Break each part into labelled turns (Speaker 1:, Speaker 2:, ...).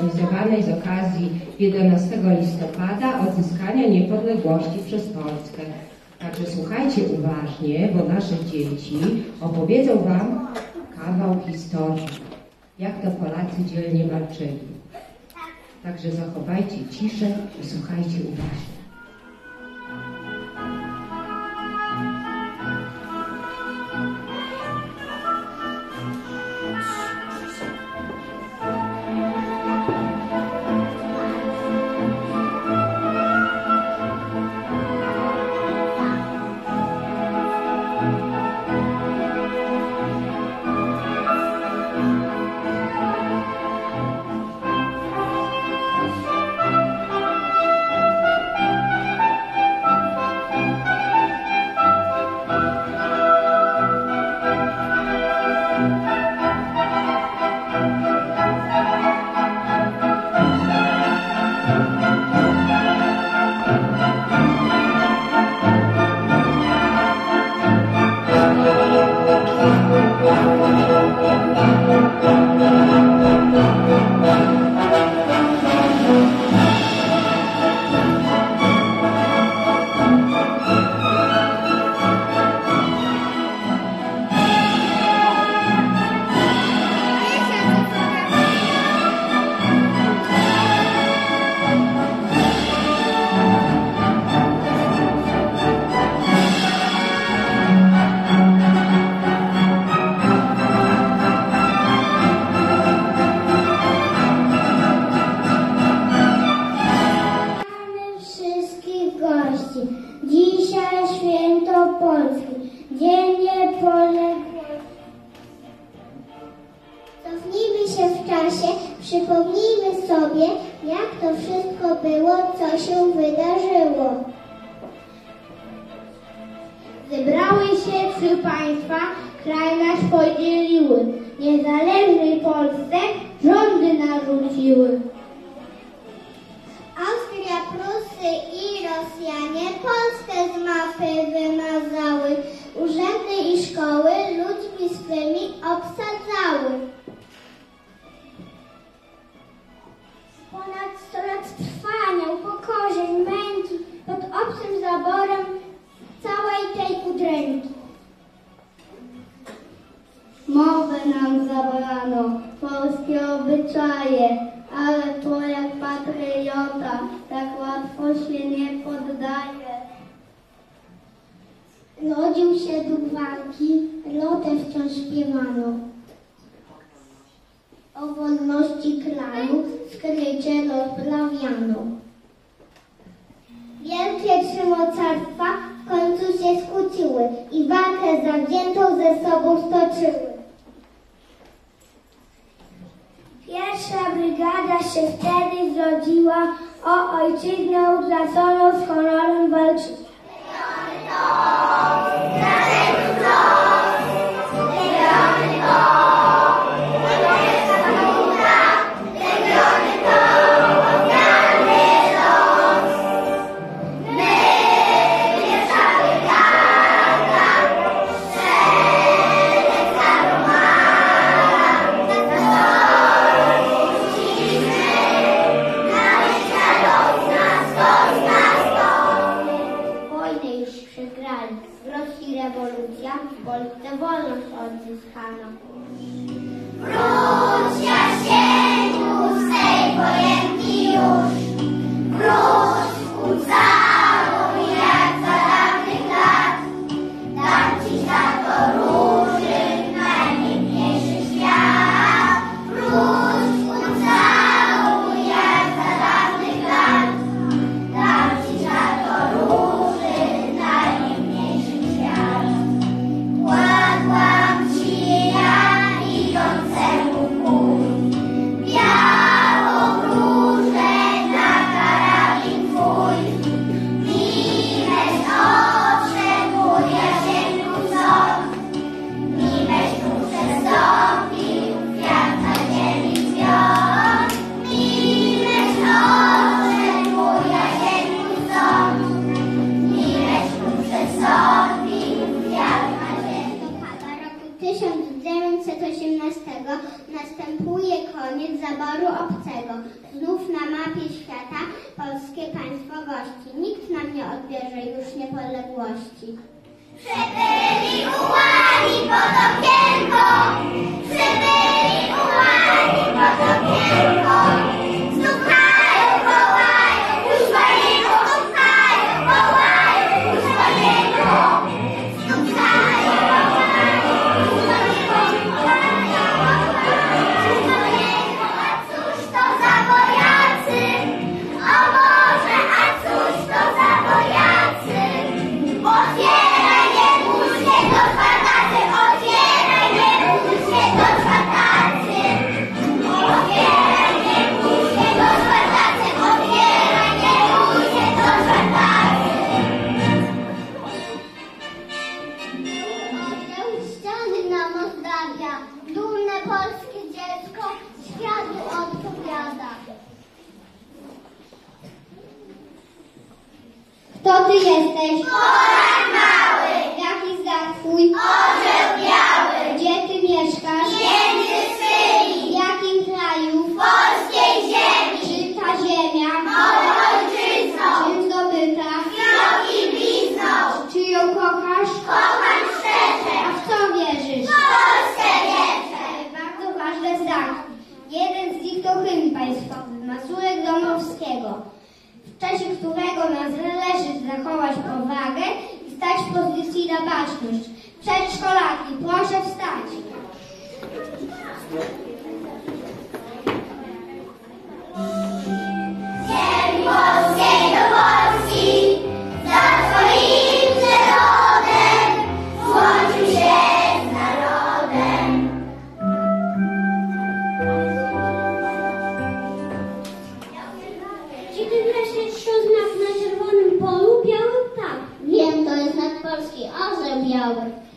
Speaker 1: zorganizowanej z okazji 11 listopada odzyskania niepodległości przez Polskę. Także słuchajcie uważnie, bo nasze dzieci opowiedzą Wam kawał historii, jak to Polacy dzielnie walczyli. Także zachowajcie ciszę i słuchajcie uważnie.
Speaker 2: Było, co się wydarzyło. Zebrały się trzy państwa, kraj nasz podzieliły. Niezależnej Polsce rządy narzuciły. Austria, Prusy i Rosjanie Polskę z mapy wymazały. Urzędy i szkoły ludźmi swymi obsadzały. Obcym zaborem całej tej udręki. Mowę nam zabrano, polskie obyczaje, ale to jak patriota, tak łatwo się nie poddaje. Rodził się duch walki, lotę wciąż śpiewano. O wolności kraju skrycie rozprawiano. Wielkie trzy mocarstwa w końcu się skłóciły i walkę zawziętą ze sobą stoczyły. Pierwsza brygada się wtedy zrodziła, o ojczyznę utraconą z honorem walczyć.
Speaker 3: ty jesteś? Mały! Jaki za twój? w czasie którego należy zachować powagę i stać w pozycji na baczność. Przedszkolaki, proszę wstać. Dialog.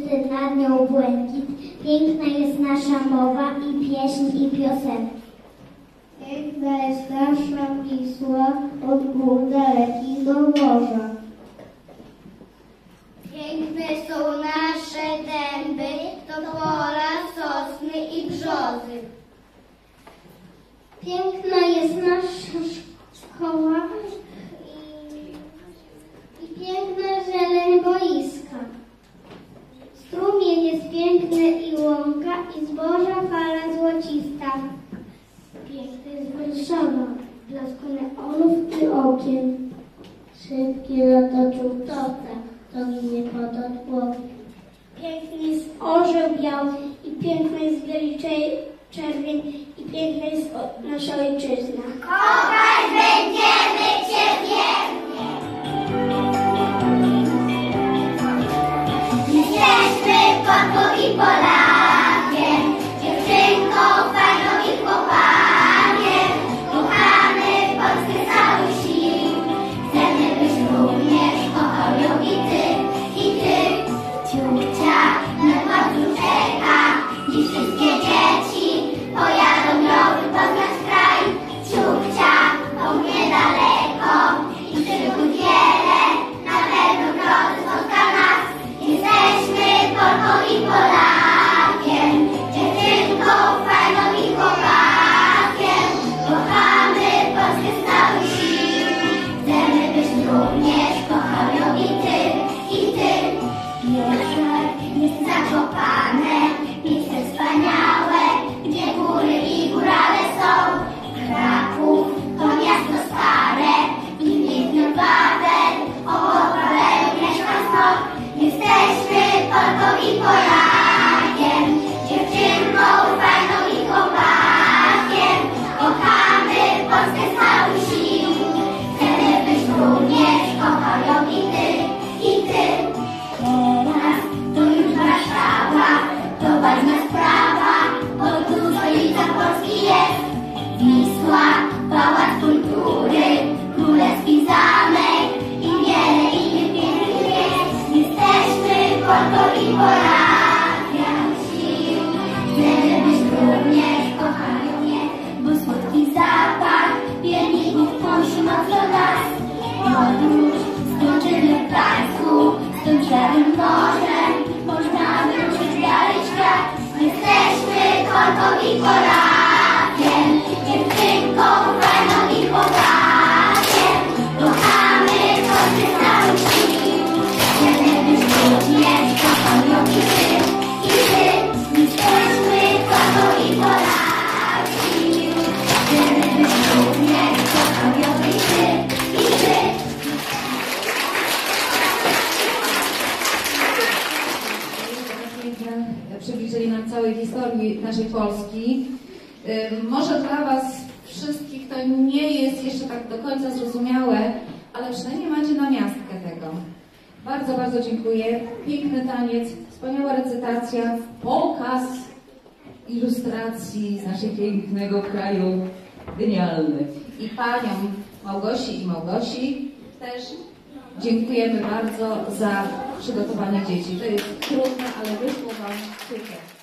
Speaker 3: skryty nad nią błękit, piękna jest nasza mowa i pieśń i piosenka. Piękna jest nasza Wisła od gór dalekich do morza. Piękne są nasze dęby, to pola, sosny i brzozy. Piękna jest nasza jest orzeł biały i piękna jest bieli czerwień i piękna jest nasza ojczyzna. Kochać będziemy Cię wiernie. Jesteśmy Polką i podróż skończymy w Gdańsku, z tym szarym morzem można wyruszyć biały świat. Jesteśmy Korką i
Speaker 4: naszej Polski. Może dla Was wszystkich to nie jest jeszcze tak do końca zrozumiałe, ale przynajmniej macie na miastkę tego. Bardzo, bardzo dziękuję. Piękny taniec, wspaniała recytacja, pokaz ilustracji z naszego pięknego kraju. Genialny. I Paniom Małgosi i Małgosi też Dziękujemy bardzo za przygotowanie dzieci. To jest trudne, ale wyszło Wam super.